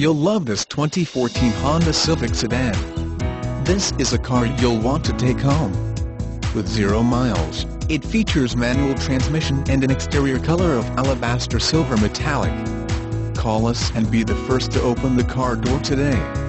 You'll love this 2014 Honda Civic Sedan. This is a car you'll want to take home. With zero miles, it features manual transmission and an exterior color of alabaster silver metallic. Call us and be the first to open the car door today.